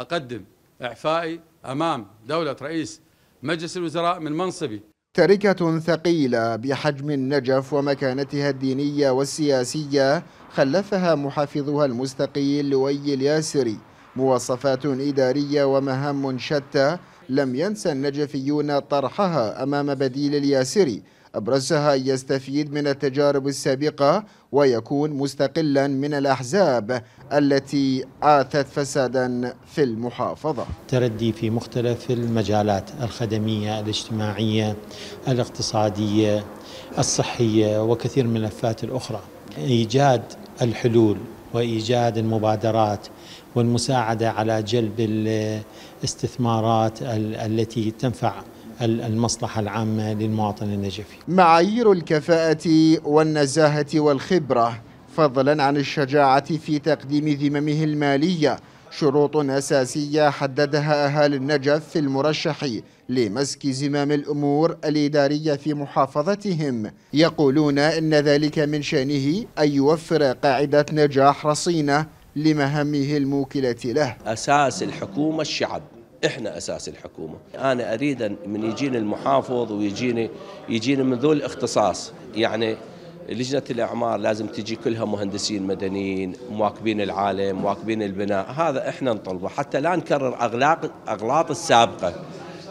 أقدم إعفائي أمام دولة رئيس مجلس الوزراء من منصبي. تركة ثقيلة بحجم النجف ومكانتها الدينية والسياسية خلفها محافظها المستقيل لؤي الياسري مواصفات إدارية ومهام شتى لم ينسى النجفيون طرحها أمام بديل الياسري أبرزها يستفيد من التجارب السابقة ويكون مستقلا من الأحزاب التي آتت فسادا في المحافظة. تردي في مختلف المجالات الخدمية الاجتماعية الاقتصادية الصحية وكثير من الملفات الأخرى. إيجاد الحلول وإيجاد المبادرات والمساعدة على جلب الاستثمارات التي تنفع المصلحة العامة للمواطن النجفي. معايير الكفاءة والنزاهة والخبرة فضلا عن الشجاعة في تقديم ذممه المالية شروط أساسية حددها أهالي النجف في المرشح لمسك زمام الأمور الإدارية في محافظتهم. يقولون إن ذلك من شأنه أن يوفر قاعدة نجاح رصينة لمهامه الموكلة له. أساس الحكومة الشعب. إحنا أساس الحكومة. أنا أريد من يجيني المحافظ ويجيني يجيني من ذول الاختصاص. يعني لجنة الإعمار لازم تجي كلها مهندسين مدنيين مواكبين العالم مواكبين البناء. هذا إحنا نطلبه. حتى لا نكرر أغلاط أغلاط السابقة.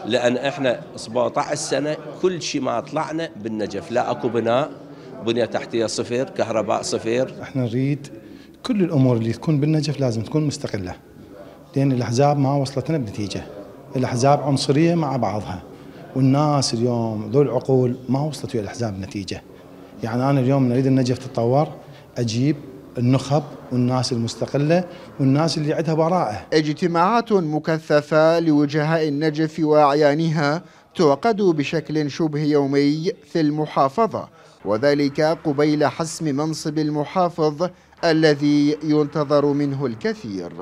لأن إحنا 17 سنة كل شيء ما طلعنا بالنجف. لا أكو بناء بنية تحتية صفر كهرباء صفر. إحنا نريد كل الأمور اللي تكون بالنجف لازم تكون مستقلة. لأن الأحزاب ما وصلتنا بنتيجة. الأحزاب عنصرية مع بعضها. والناس اليوم ذو العقول ما وصلت ويا الأحزاب بنتيجة يعني أنا اليوم نريد النجف تتطور أجيب النخب والناس المستقلة والناس اللي عندها براءة. اجتماعات مكثفة لوجهاء النجف وأعيانها تعقد بشكل شبه يومي في المحافظة وذلك قبيل حسم منصب المحافظ الذي ينتظر منه الكثير.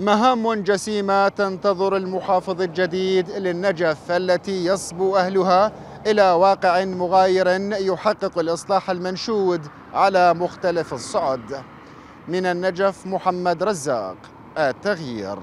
مهام جسيمة تنتظر المحافظ الجديد للنجف التي يصبو أهلها إلى واقع مغاير يحقق الإصلاح المنشود على مختلف الصعد. من النجف محمد رزاق التغيير.